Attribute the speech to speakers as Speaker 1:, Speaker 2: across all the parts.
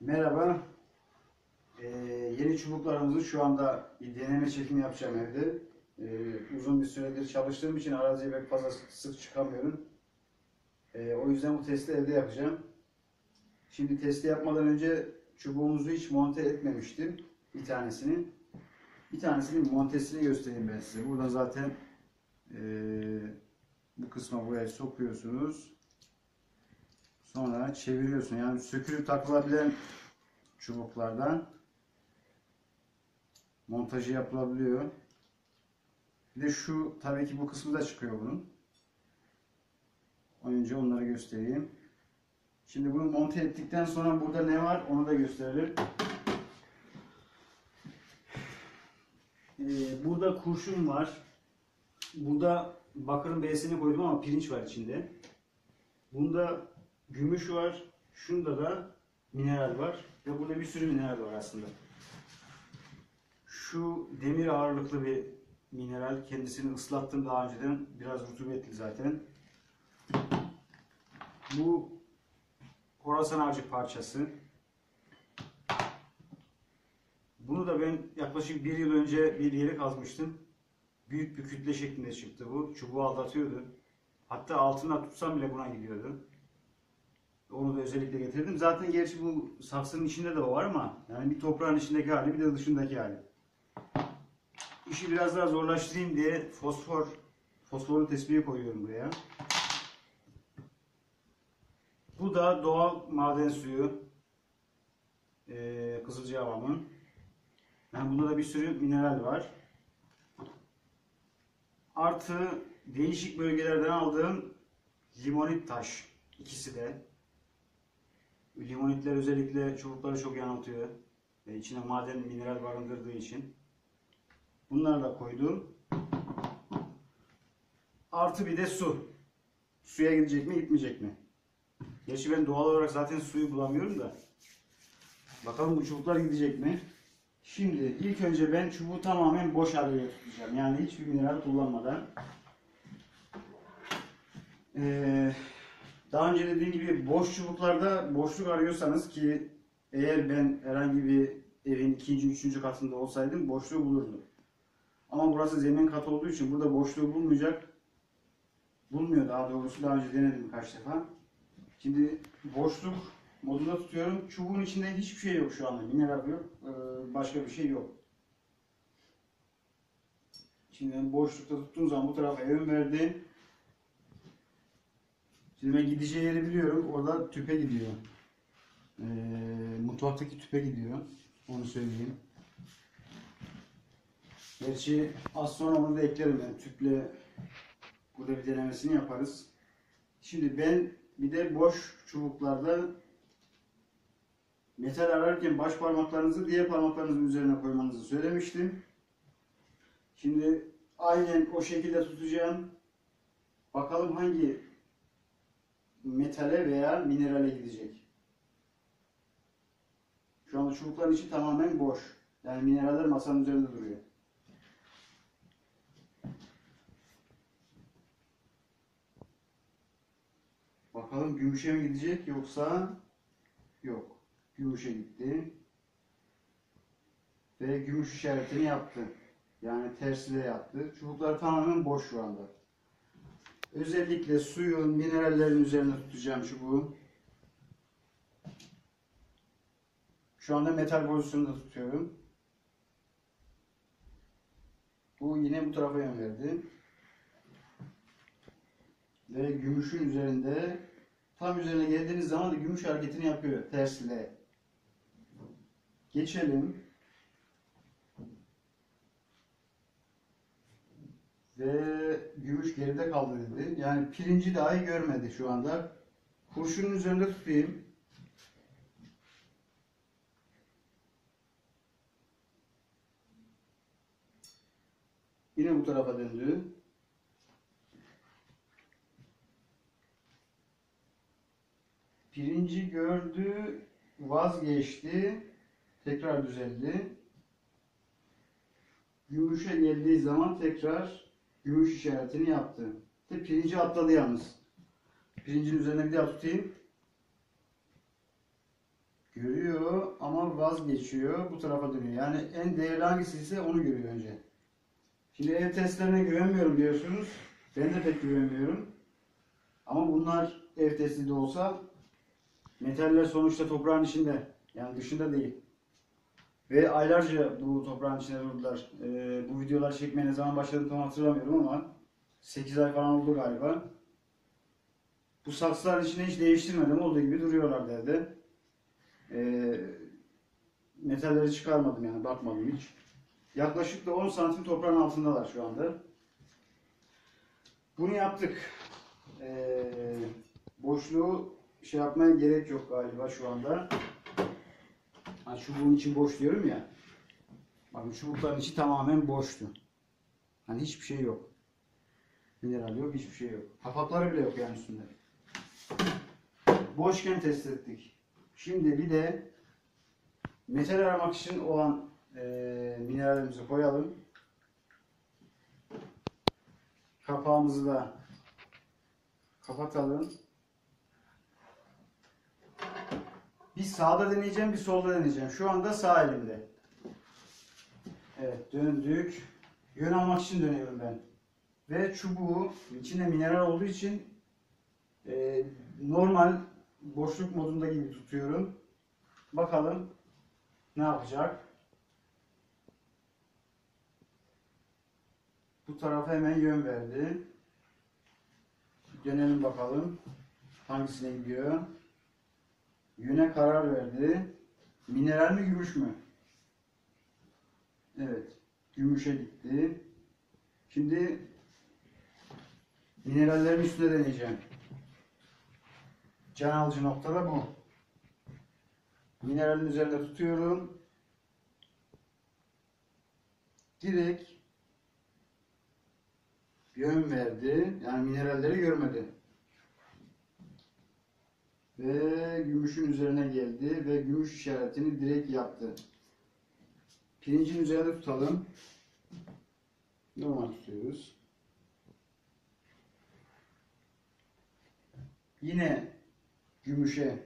Speaker 1: Merhaba. Ee, yeni çubuklarımızı şu anda bir deneme çekimi yapacağım evde. Ee, uzun bir süredir çalıştığım için araziye pek fazla sık çıkamıyorum. Ee, o yüzden bu testi evde yapacağım. Şimdi testi yapmadan önce çubuğumuzu hiç monte etmemiştim. Bir tanesini. Bir tanesinin montesini göstereyim ben size. Burada zaten ee, bu kısma buraya sokuyorsunuz. Sonra çeviriyorsun. Yani sökülüp takılabilen çubuklardan montajı yapılabiliyor. Bir de şu tabii ki bu kısmı da çıkıyor bunun. Önce onları göstereyim. Şimdi bunu monte ettikten sonra burada ne var onu da gösterelim. Ee, burada kurşun var. Burada bakırın B'sini koydum ama pirinç var içinde. Bunda gümüş var. Şunda da mineral var. Ve burada bir sürü mineral var aslında. Şu demir ağırlıklı bir mineral. Kendisini ıslattım daha önceden. Biraz rutubetli zaten. Bu Horasan ağacı parçası. Bunu da ben yaklaşık bir yıl önce bir yere kazmıştım. Büyük bir kütle şeklinde çıktı bu. Çubuğu aldatıyordu. Hatta altına tutsam bile buna gidiyordu. Onu da özellikle getirdim. Zaten gerçi bu saksının içinde de o var ama yani bir toprağın içindeki hali bir de dışındaki hali. İşi biraz daha zorlaştırayım diye fosfor fosforlu tespihi koyuyorum buraya. Bu da doğal maden suyu. Ee, Kızılcahamam'ın. Yani bunda da bir sürü mineral var. Artı değişik bölgelerden aldığım limonit taş. İkisi de. Limonitler özellikle çubukları çok yanıltıyor. E, içine maden mineral barındırdığı için. Bunları da koydum. Artı bir de su. Suya gidecek mi gitmeyecek mi? Gerçi ben doğal olarak zaten suyu bulamıyorum da. Bakalım bu çubuklar gidecek mi? Şimdi ilk önce ben çubuğu tamamen boş haliyle tutacağım. Yani hiçbir mineral kullanmadan. Ee, daha önce dediğim gibi boş çubuklarda boşluk arıyorsanız ki eğer ben herhangi bir evin ikinci, üçüncü katında olsaydım boşluğu bulurdum. Ama burası zemin kat olduğu için burada boşluğu bulmayacak. Bulmuyor daha doğrusu daha önce denedim birkaç defa. Şimdi boşluk modunda tutuyorum. Çubuğun içinde hiçbir şey yok şu anda. Mineral yok. ee, Başka bir şey yok. Şimdi boşlukta tuttuğum zaman bu tarafa yön verdim. Şimdi ben gideceği yeri biliyorum. Orada tüpe gidiyor. Ee, mutfaktaki tüpe gidiyor. Onu söyleyeyim. Gerçi az sonra onu da eklerim. Yani tüple burada bir denemesini yaparız. Şimdi ben bir de boş çubuklarda metal ararken baş parmaklarınızı diğer parmaklarınızın üzerine koymanızı söylemiştim. Şimdi aynen o şekilde tutacağım. Bakalım hangi metale veya minerale gidecek. Şu anda çubukların içi tamamen boş. Yani mineraller masanın üzerinde duruyor. Bakalım gümüşe mi gidecek yoksa yok. Gümüşe gitti. Ve gümüş işaretini yaptı. Yani tersi de yaptı. Çubuklar tamamen boş şu anda. Özellikle suyun, minerallerin üzerine tutacağım çubuğu. Şu anda metal pozisyonunda tutuyorum. Bu yine bu tarafa yön verdi. Ve gümüşün üzerinde tam üzerine geldiğiniz zaman da gümüş hareketini yapıyor tersine. Geçelim. Ve gümüş geride kaldı dedi. Yani pirinci dahi görmedi şu anda. Kurşunun üzerinde tutayım. Yine bu tarafa döndü. Pirinci gördü, vazgeçti, tekrar düzeldi. Gümüşe geldiği zaman tekrar gümüş işaretini yaptı. De pirinci atladı yalnız. Pirincin üzerine bir daha tutayım. Görüyor ama vazgeçiyor. Bu tarafa dönüyor. Yani en değerli hangisi ise onu görüyor önce. Şimdi ev testlerine güvenmiyorum diyorsunuz. Ben de pek güvenmiyorum. Ama bunlar ev testi de olsa metaller sonuçta toprağın içinde. Yani dışında değil. Ve aylarca bu toprağın içinde durdular. Ee, bu videoları çekmeye ne zaman başladım tam hatırlamıyorum ama 8 ay falan oldu galiba. Bu saksıların içine hiç değiştirmedim. Olduğu gibi duruyorlar evde. Ee, metalleri çıkarmadım yani bakmadım hiç. Yaklaşık da 10 santim toprağın altındalar şu anda. Bunu yaptık. Ee, boşluğu şey yapmaya gerek yok galiba şu anda. Hani çubuğun için boş diyorum ya. Bakın çubukların içi tamamen boştu. Hani hiçbir şey yok. Mineral yok, hiçbir şey yok. Kapakları bile yok yani üstünde. Boşken test ettik. Şimdi bir de metal aramak için olan eee mineralimizi koyalım. Kapağımızı da kapatalım. Bir sağda deneyeceğim, bir solda deneyeceğim. Şu anda sağ elimde. Evet, döndük. Yön almak için dönüyorum ben. Ve çubuğu içinde mineral olduğu için e, normal boşluk modunda gibi tutuyorum. Bakalım ne yapacak. Bu tarafa hemen yön verdi. Dönelim bakalım. Hangisine gidiyor? Yöne karar verdi. Mineral mi gümüş mü? Evet. Gümüşe gitti. Şimdi minerallerin üstüne deneyeceğim. Can alıcı nokta da bu. Mineralin üzerinde tutuyorum. Direkt yön verdi. Yani mineralleri görmedi. Ve gümüşün üzerine geldi ve gümüş işaretini direkt yaptı. Pirincin üzerinde tutalım. Normal tutuyoruz. Yine gümüşe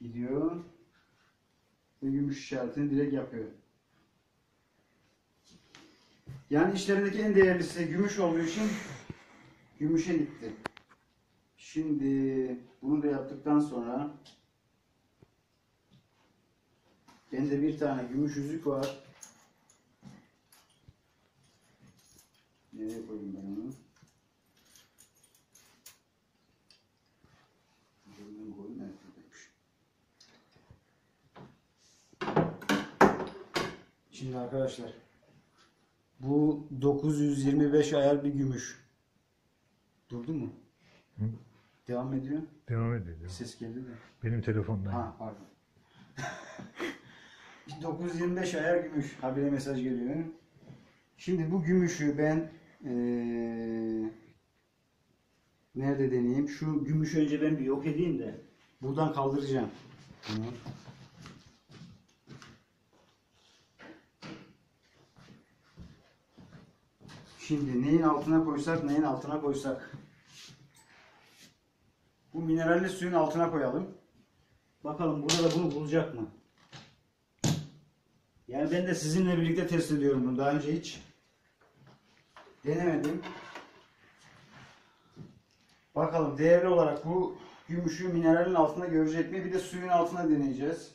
Speaker 1: gidiyor ve gümüş işaretini direkt yapıyor. Yani işlerindeki en değerlisi gümüş olduğu için gümüşe gitti. Şimdi bunu da yaptıktan sonra bende bir tane gümüş yüzük var. Nereye koyayım ben onu? Şimdi arkadaşlar bu 925 ayar bir gümüş. Durdu mu?
Speaker 2: Hı?
Speaker 1: Devam ediyor.
Speaker 2: Devam edelim.
Speaker 1: Ses geldi de.
Speaker 2: Benim telefondan.
Speaker 1: Ha pardon. 925 ayar gümüş. Habire mesaj geliyor. Şimdi bu gümüşü ben eee, nerede deneyeyim? Şu gümüşü önce ben bir yok edeyim de buradan kaldıracağım. Bunu. Şimdi neyin altına koysak, neyin altına koysak. Bu mineralli suyun altına koyalım. Bakalım burada da bunu bulacak mı? Yani ben de sizinle birlikte test ediyorum bunu. Daha önce hiç denemedim. Bakalım değerli olarak bu gümüşü mineralin altında görecek mi? Bir de suyun altına deneyeceğiz.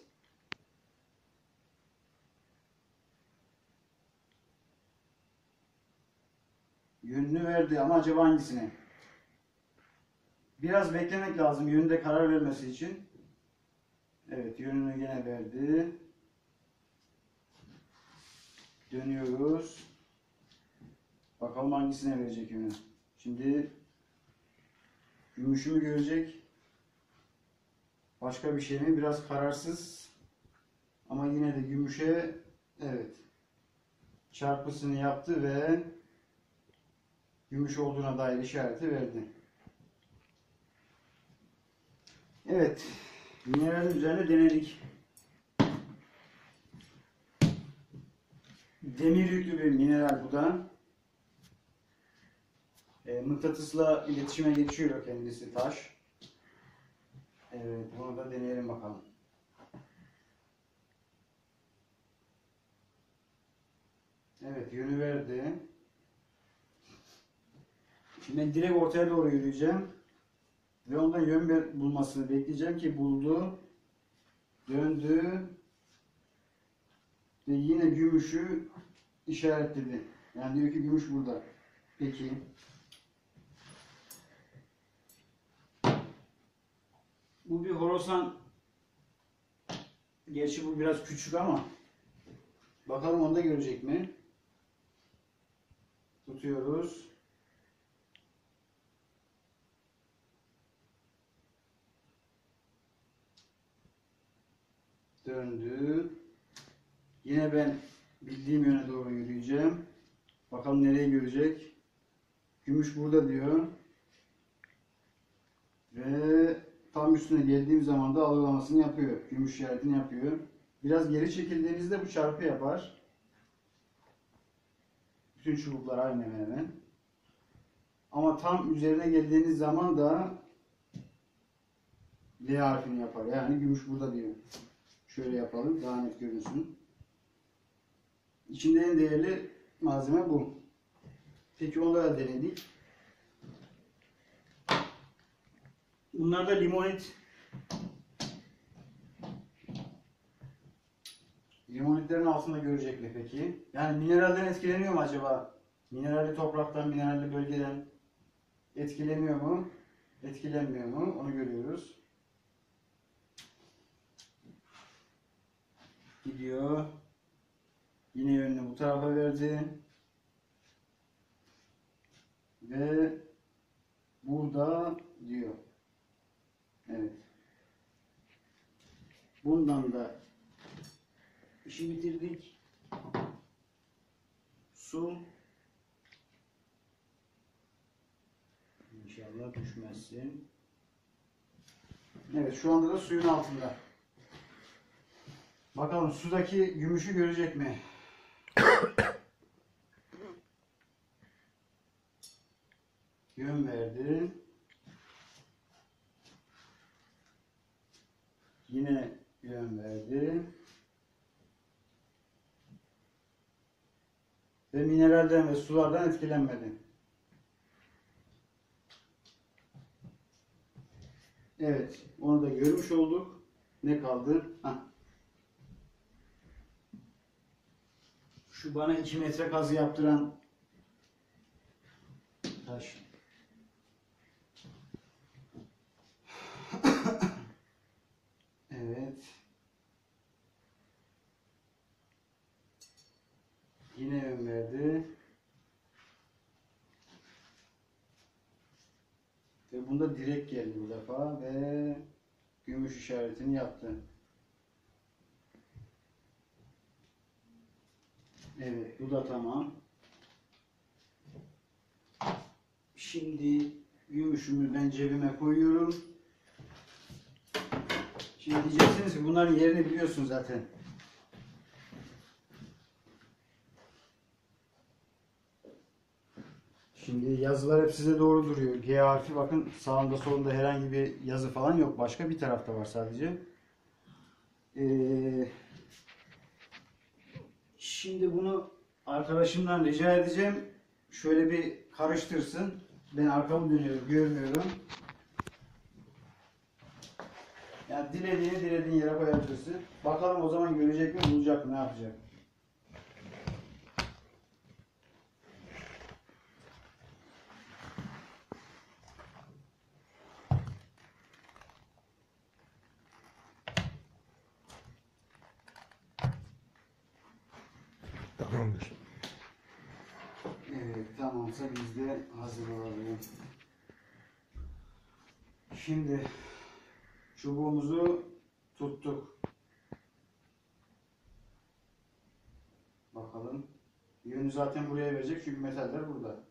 Speaker 1: Yönünü verdi ama acaba hangisine? Biraz beklemek lazım yönünde karar vermesi için. Evet yönünü yine verdi. Dönüyoruz. Bakalım hangisine verecek yönü. Şimdi gümüşü mü görecek? Başka bir şey mi? Biraz kararsız. Ama yine de gümüşe evet çarpısını yaptı ve gümüş olduğuna dair işareti verdi. Evet. Mineral üzerine denedik. Demir yüklü bir mineral bu da. E, mıknatısla iletişime geçiyor kendisi taş. Evet, bunu da deneyelim bakalım. Evet, yönü verdi. Şimdi ben direkt ortaya doğru yürüyeceğim. Ve ondan yön bulmasını bekleyeceğim ki buldu. Döndü. Ve yine gümüşü işaretledi. Yani diyor ki gümüş burada. Peki. Bu bir horosan. Gerçi bu biraz küçük ama bakalım onda görecek mi? Tutuyoruz. Döndü. Yine ben bildiğim yöne doğru yürüyeceğim. Bakalım nereye görecek. Gümüş burada diyor. Ve tam üstüne geldiğim zaman da algılamasını yapıyor. Gümüş işaretini yapıyor. Biraz geri çekildiğinizde bu çarpı yapar. Bütün çubuklar aynı hemen hemen. Ama tam üzerine geldiğiniz zaman da L harfini yapar. Yani gümüş burada diyor. Şöyle yapalım. Daha net görünsün. İçinde en değerli malzeme bu. Peki onu denedik. Bunlar limonit. Limonitlerin altında görecek mi peki? Yani mineralden etkileniyor mu acaba? Mineralli topraktan, mineralli bölgeden etkileniyor mu? Etkilenmiyor mu? Onu görüyoruz. Gidiyor. Yine yönünü bu tarafa verdi. Ve burada diyor. Evet. Bundan da işi bitirdik. Su. İnşallah düşmezsin. Evet şu anda da suyun altında. Bakalım sudaki gümüşü görecek mi? Yön verdi. Yine yön verdi. Ve mineralden ve sulardan etkilenmedi. Evet, onu da görmüş olduk. Ne kaldı? Hah. Şu bana 2 metre kazı yaptıran taş. Evet. Yine yön verdi. Ve bunda direk geldi bu defa ve gümüş işaretini yaptı. Evet, bu da tamam. Şimdi gümüşümü ben cebime koyuyorum. Şimdi diyeceksiniz ki bunların yerini biliyorsun zaten. Şimdi yazılar hep size doğru duruyor. G harfi bakın sağında solunda herhangi bir yazı falan yok. Başka bir tarafta var sadece. Ee, şimdi bunu arkadaşımdan rica edeceğim. Şöyle bir karıştırsın. Ben arkamı dönüyorum, görmüyorum. Yani dilediğini dilediğin yere koyabilirsin. Bakalım o zaman görecek mi, bulacak mı, ne yapacak?
Speaker 2: Tamamdır.
Speaker 1: Evet, tamamsa biz de hazır olalım. Şimdi çubuğumuzu tuttuk. Bakalım. Yönü zaten buraya verecek çünkü metaller burada.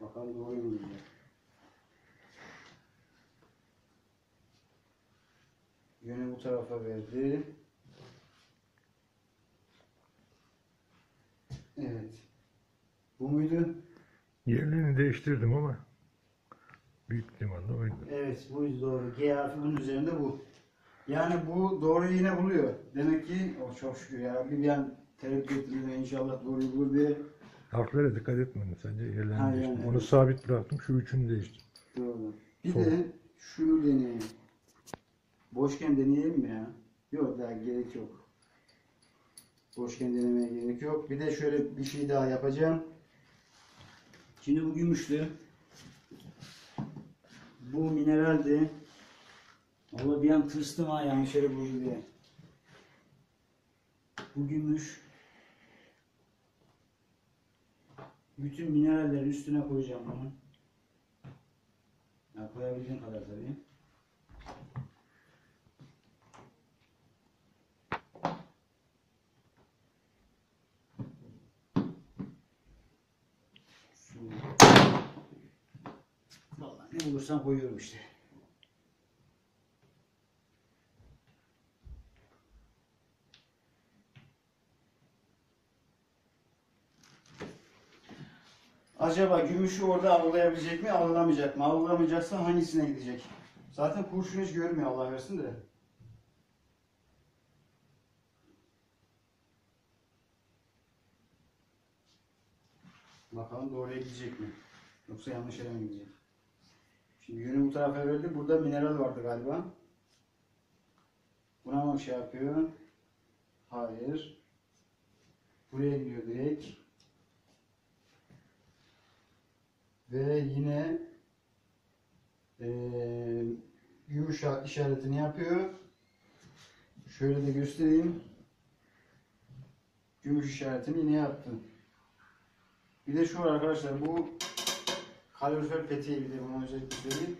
Speaker 1: Bakalım doğru mu gidiyor. Yönü bu tarafa verdi. Evet. Bu muydu?
Speaker 2: Yerlerini değiştirdim ama büyük ihtimalle oydu.
Speaker 1: Evet buydu doğru. G harfi bunun üzerinde bu. Yani bu doğruyu yine buluyor. Demek ki o çok şükür ya. Bir an tereddüt ettiğinde inşallah doğru bulur diye.
Speaker 2: Harflere dikkat etmedin sence yerlerini
Speaker 1: Ha,
Speaker 2: değiştirdim.
Speaker 1: yani,
Speaker 2: Onu
Speaker 1: evet.
Speaker 2: sabit bıraktım. Şu üçünü değiştirdim.
Speaker 1: Doğru. Bir
Speaker 2: Sol.
Speaker 1: de şunu deneyeyim. Boşken deneyelim mi ya? Yok daha gerek yok. Boşken denemeye gerek yok. Bir de şöyle bir şey daha yapacağım. Şimdi bu gümüşlü. Bu mineraldi. Valla bir an tırstım ha yanlış yere buldu diye. Bu gümüş. Bütün mineralleri üstüne koyacağım bunu. Ya koyabildiğin kadar tabii. Su. Vallahi ne bulursam koyuyorum işte. Acaba gümüşü orada avlayabilecek mi, avlamayacak mı? Avlamayacaksa hangisine gidecek? Zaten kurşun hiç görmüyor Allah versin de. Bakalım doğruya gidecek mi? Yoksa yanlış yere mi gidecek? Şimdi yönü bu tarafa verdi. Burada mineral vardı galiba. Buna mı şey yapıyor? Hayır. Buraya gidiyor direkt. Ve yine eee gümüş işaretini yapıyor. Şöyle de göstereyim. Gümüş işaretini yine yaptı. Bir de şu var arkadaşlar bu kalorifer peteği bir de bunu söyleyeyim.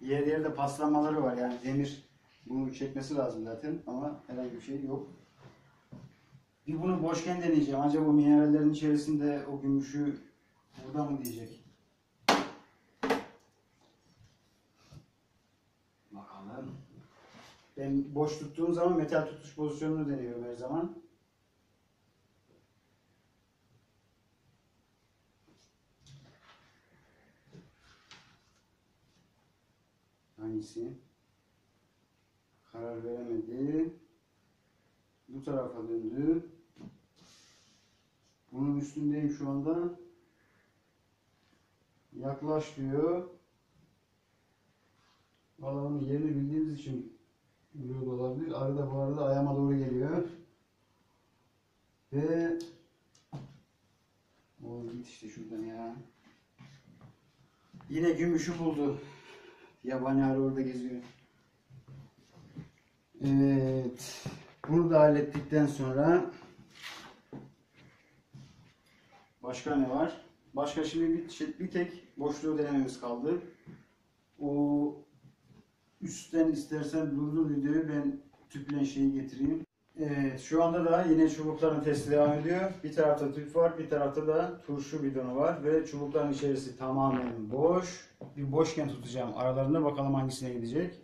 Speaker 1: Yer yerde paslanmaları var yani demir bunu çekmesi lazım zaten ama herhangi bir şey yok. Bir bunu boşken deneyeceğim. Acaba minerallerin içerisinde o gümüşü burada mı diyecek? Bakalım. Ben boş tuttuğum zaman metal tutuş pozisyonunu deniyorum her zaman. Hangisi? Karar veremedi. Bu tarafa döndü. Bunun üstündeyim şu anda. Yaklaş diyor. Valla onun yerini bildiğimiz için biliyor da olabilir. Arada bu arada ayağıma doğru geliyor. Ve Oğlum git işte şuradan ya. Yine gümüşü buldu. Yabani arı orada geziyor. Evet. Bunu da hallettikten sonra başka ne var? Başka şimdi bir, şey- bir tek boşluğu denememiz kaldı. O üstten istersen durdur videoyu ben tüple şeyi getireyim. Evet şu anda da yine çubukların testi devam ediyor. Bir tarafta tüp var, bir tarafta da turşu bidonu var ve çubukların içerisi tamamen boş. Bir boşken tutacağım aralarında bakalım hangisine gidecek.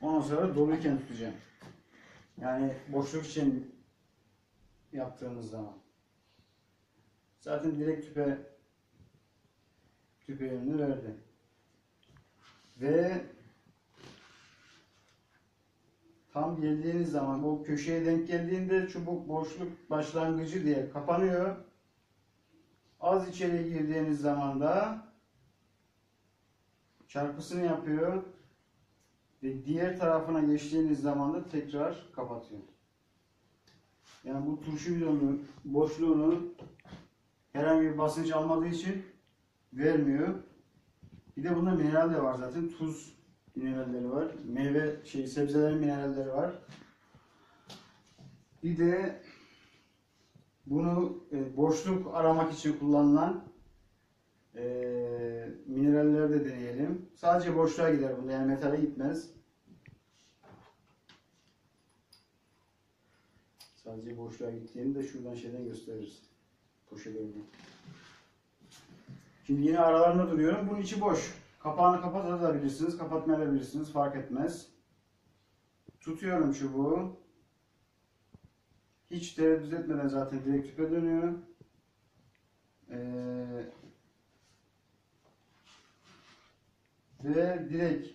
Speaker 1: Ondan sonra doluyken tutacağım. Yani boşluk için yaptığımız zaman. Zaten direkt tüpe tüpe yönünü verdi. Ve tam geldiğiniz zaman o köşeye denk geldiğinde çubuk boşluk başlangıcı diye kapanıyor. Az içeri girdiğiniz zaman da çarpısını yapıyor ve diğer tarafına geçtiğiniz zaman da tekrar kapatıyor. Yani bu turşu bidonu boşluğunu herhangi bir basınç almadığı için vermiyor. Bir de bunda mineral de var zaten. Tuz mineralleri var. Meyve şey sebzelerin mineralleri var. Bir de bunu e, boşluk aramak için kullanılan e, mineraller de deneyelim. Sadece boşluğa gider bunda yani metale gitmez. Sadece boşluğa gittiğini de şuradan şeyden gösteririz. Poşetlerini. Şimdi yine aralarında duruyorum. Bunun içi boş. Kapağını kapatabilirsiniz, kapatmayabilirsiniz. Fark etmez. Tutuyorum çubuğu. Hiç tereddüt etmeden zaten direkt tüpe dönüyor. Ee, ve direkt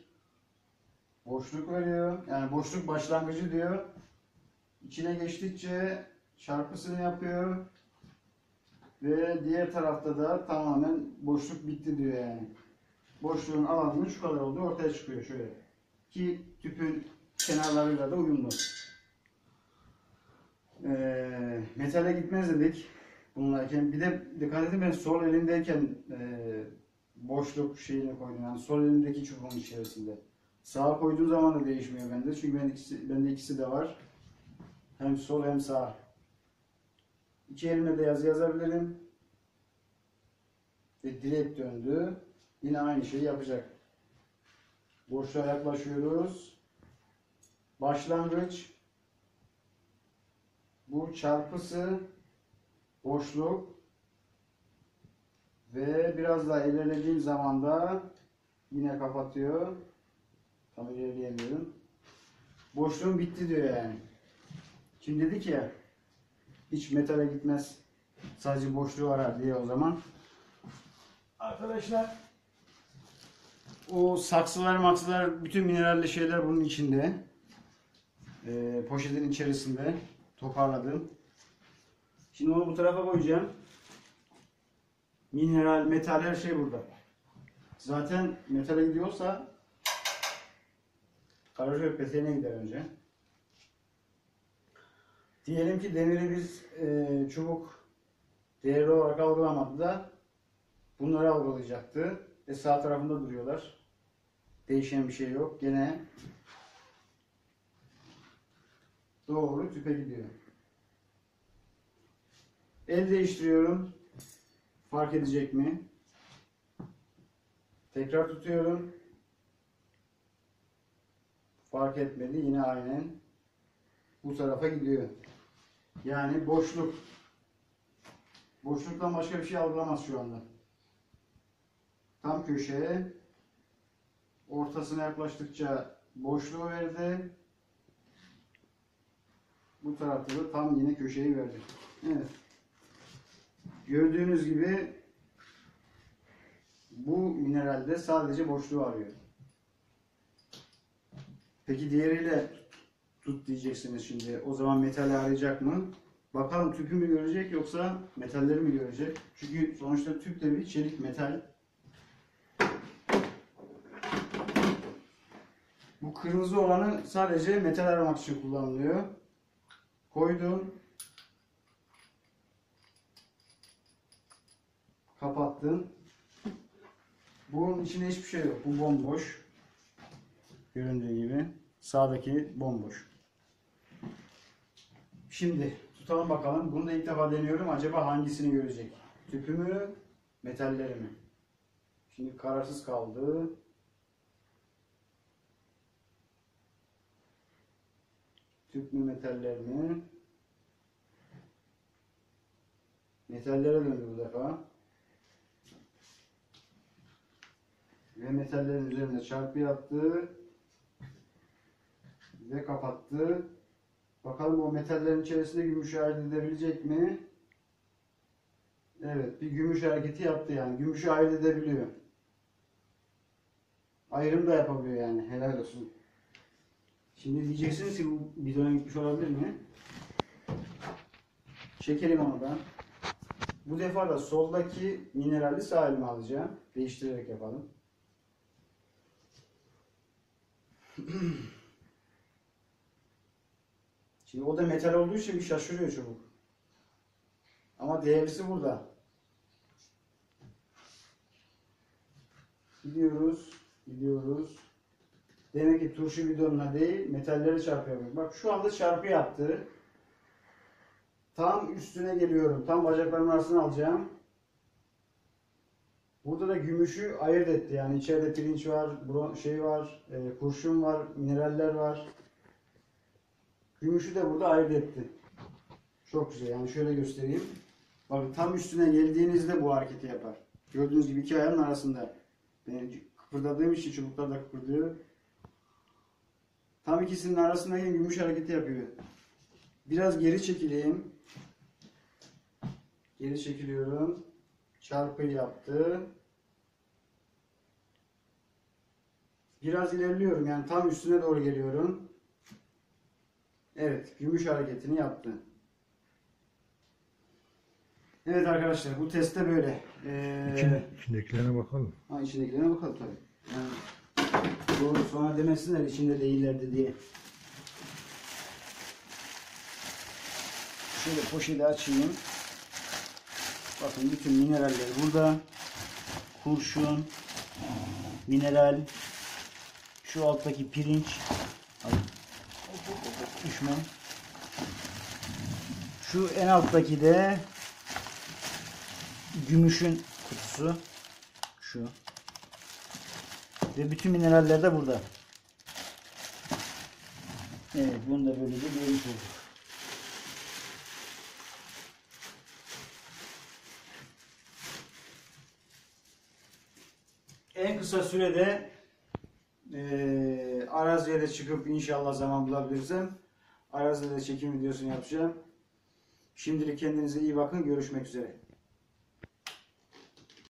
Speaker 1: boşluk veriyor. Yani boşluk başlangıcı diyor. İçine geçtikçe çarpısını yapıyor. Ve diğer tarafta da tamamen boşluk bitti diyor yani. Boşluğun alanının şu kadar olduğu ortaya çıkıyor şöyle. Ki tüpün kenarlarıyla da uyumlu. Ee, metale gitmez dedik bunlarken. Bir de dikkat edin ben sol elimdeyken e, boşluk şeyini koydum. Yani sol elimdeki çubuğun içerisinde. Sağa koyduğum zaman da değişmiyor bende. Çünkü ben ikisi, bende ikisi de var. Hem sol hem sağ. İki elimle de yazı yazabilirim. Ve direkt döndü. Yine aynı şeyi yapacak. Boşluğa yaklaşıyoruz. Başlangıç. Bu çarpısı boşluk ve biraz daha ilerlediğim zaman da yine kapatıyor. Tam ilerleyemiyorum. Boşluğum bitti diyor yani. Şimdi dedik ya hiç metale gitmez. Sadece boşluğu arar diye o zaman. Arkadaşlar o saksılar maksılar bütün mineralli şeyler bunun içinde. Ee, poşetin içerisinde toparladım. Şimdi onu bu tarafa koyacağım. Mineral, metal her şey burada. Zaten metale gidiyorsa kalorifer peteğine gider önce. Diyelim ki demiri biz e, çubuk değerli olarak algılamadı da bunları algılayacaktı. E sağ tarafında duruyorlar. Değişen bir şey yok. Gene doğru tüpe gidiyor. El değiştiriyorum. Fark edecek mi? Tekrar tutuyorum. Fark etmedi. Yine aynen bu tarafa gidiyor. Yani boşluk. Boşluktan başka bir şey algılamaz şu anda. Tam köşeye ortasına yaklaştıkça boşluğu verdi. Bu tarafta da tam yine köşeyi verdi. Evet. Gördüğünüz gibi bu mineralde sadece boşluğu arıyor. Peki diğeriyle tut diyeceksiniz şimdi. O zaman metali arayacak mı? Bakalım tüpü mü görecek yoksa metalleri mi görecek? Çünkü sonuçta tüp de bir çelik metal. Bu kırmızı olanı sadece metal aramak için kullanılıyor. Koydum. Kapattım. Bunun içinde hiçbir şey yok. Bu bomboş. Göründüğü gibi. Sağdaki bomboş. Şimdi tutalım bakalım. Bunu da ilk defa deniyorum. Acaba hangisini görecek? Tüpü mü? Metalleri mi? Şimdi kararsız kaldı. Tüp mü metaller mi? Metallere döndü bu defa. Ve metallerin üzerine çarpı yaptı. Ve kapattı. Bakalım o metallerin içerisinde gümüş ayırt edebilecek mi? Evet, bir gümüş hareketi yaptı yani. Gümüşü ayırt edebiliyor. Ayrım da yapabiliyor yani. Helal olsun. Şimdi diyeceksiniz ki bu bidona gitmiş olabilir mi? Çekelim onu da. Bu defa da soldaki minerali sağ elime alacağım. Değiştirerek yapalım. Şimdi o da metal olduğu için bir şaşırıyor çubuk. Ama değerlisi burada. Gidiyoruz, gidiyoruz. Demek ki turşu bidonuna değil, metalleri çarpıyor. Bak şu anda çarpı yaptı. Tam üstüne geliyorum. Tam bacaklarımın arasına alacağım. Burada da gümüşü ayırt etti. Yani içeride pirinç var, şey var, e, kurşun var, mineraller var. Gümüşü de burada ayırt etti. Çok güzel. Yani şöyle göstereyim. Bakın tam üstüne geldiğinizde bu hareketi yapar. Gördüğünüz gibi iki ayağın arasında. Ben kıpırdadığım için çubuklar da kıpırdıyor. Tam ikisinin arasındayken gümüş hareketi yapıyor. Biraz geri çekileyim. Geri çekiliyorum. Çarpı yaptı. Biraz ilerliyorum. Yani tam üstüne doğru geliyorum. Evet, gümüş hareketini yaptı. Evet arkadaşlar bu testte böyle. Ee,
Speaker 2: İçinde, içindekilerine bakalım.
Speaker 1: ha, içindekilerine bakalım tabii. Yani, doğru sonra demesinler içinde değillerdi diye. Şöyle poşeti açayım. Bakın bütün mineraller burada. Kurşun, mineral, şu alttaki pirinç. Ay, düşme. Şu en alttaki de gümüşün kutusu. Şu. Ve bütün mineraller de burada. Evet bunu da böylece görmüş olduk. En kısa sürede eee araziye de çıkıp inşallah zaman bulabilirsem arazide de çekim videosunu yapacağım. Şimdilik kendinize iyi bakın. Görüşmek üzere.